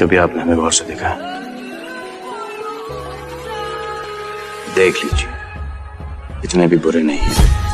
कभी आपने हमें गौर से देखा है? देख लीजिए इतने भी बुरे नहीं हैं